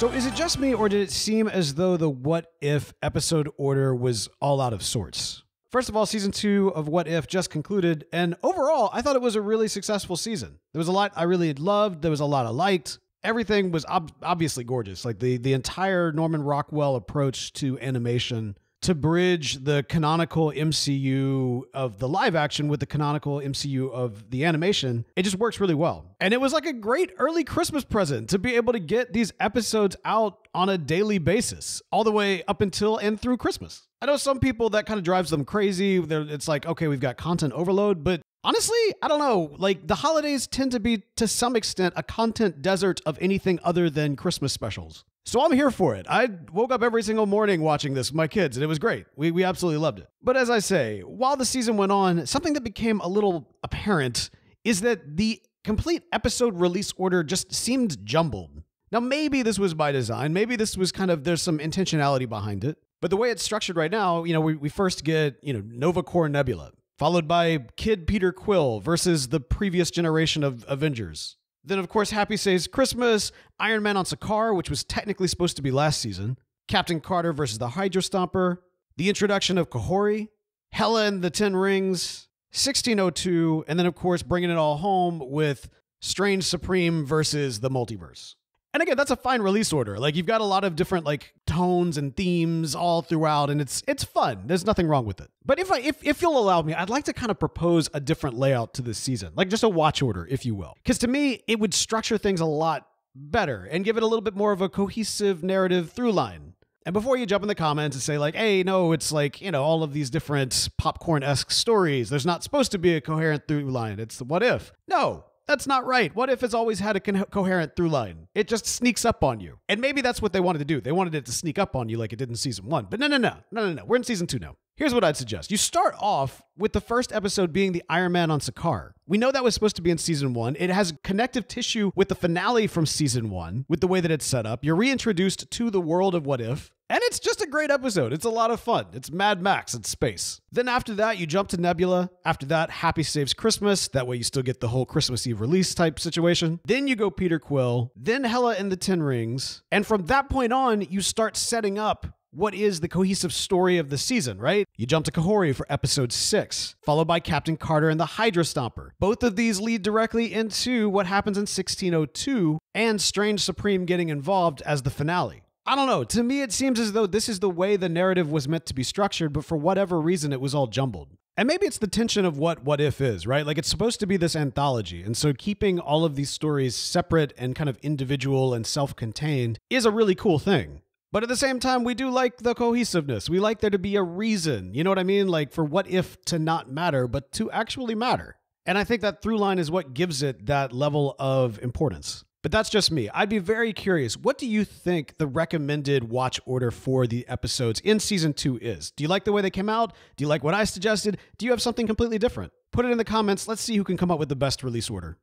So is it just me, or did it seem as though the What If episode order was all out of sorts? First of all, season two of What If just concluded, and overall, I thought it was a really successful season. There was a lot I really loved, there was a lot I liked. Everything was ob- obviously gorgeous. Like the, the entire Norman Rockwell approach to animation to bridge the canonical MCU of the live action with the canonical MCU of the animation, it just works really well. And it was like a great early Christmas present to be able to get these episodes out on a daily basis, all the way up until and through Christmas. I know some people that kind of drives them crazy. They're, it's like, okay, we've got content overload, but honestly, I don't know. Like the holidays tend to be, to some extent, a content desert of anything other than Christmas specials. So I'm here for it. I woke up every single morning watching this with my kids, and it was great. We, we absolutely loved it. But as I say, while the season went on, something that became a little apparent is that the complete episode release order just seemed jumbled. Now, maybe this was by design. Maybe this was kind of, there's some intentionality behind it. But the way it's structured right now, you know, we, we first get, you know, Nova Corps Nebula, followed by Kid Peter Quill versus the previous generation of Avengers. Then, of course, Happy Saves Christmas, Iron Man on Sakaar, which was technically supposed to be last season, Captain Carter versus the Hydra Stomper, the introduction of Kahori, Hela and the Ten Rings, 1602, and then, of course, bringing it all home with Strange Supreme versus the Multiverse. And again, that's a fine release order. Like you've got a lot of different like tones and themes all throughout, and it's it's fun. There's nothing wrong with it. But if I if if you'll allow me, I'd like to kind of propose a different layout to this season, like just a watch order, if you will. Because to me, it would structure things a lot better and give it a little bit more of a cohesive narrative through line. And before you jump in the comments and say, like, hey, no, it's like, you know, all of these different popcorn esque stories. There's not supposed to be a coherent through line. It's the what if. No, that's not right. What if it's always had a co- coherent through line? It just sneaks up on you. And maybe that's what they wanted to do. They wanted it to sneak up on you like it did in season one. But no, no, no, no, no, no. We're in season two now. Here's what I'd suggest. You start off with the first episode being the Iron Man on Sakaar. We know that was supposed to be in season one. It has connective tissue with the finale from season one, with the way that it's set up. You're reintroduced to the world of What If. And it's just a great episode. It's a lot of fun. It's Mad Max in space. Then after that, you jump to Nebula. After that, Happy Saves Christmas. That way you still get the whole Christmas Eve release type situation. Then you go Peter Quill. Then Hela and the Ten Rings. And from that point on, you start setting up what is the cohesive story of the season, right? You jump to Kahori for episode six, followed by Captain Carter and the Hydra Stomper. Both of these lead directly into what happens in 1602 and Strange Supreme getting involved as the finale. I don't know. To me, it seems as though this is the way the narrative was meant to be structured, but for whatever reason, it was all jumbled. And maybe it's the tension of what What If is, right? Like it's supposed to be this anthology. And so keeping all of these stories separate and kind of individual and self contained is a really cool thing. But at the same time, we do like the cohesiveness. We like there to be a reason. You know what I mean? Like for what if to not matter, but to actually matter. And I think that through line is what gives it that level of importance. But that's just me. I'd be very curious. What do you think the recommended watch order for the episodes in season two is? Do you like the way they came out? Do you like what I suggested? Do you have something completely different? Put it in the comments. Let's see who can come up with the best release order.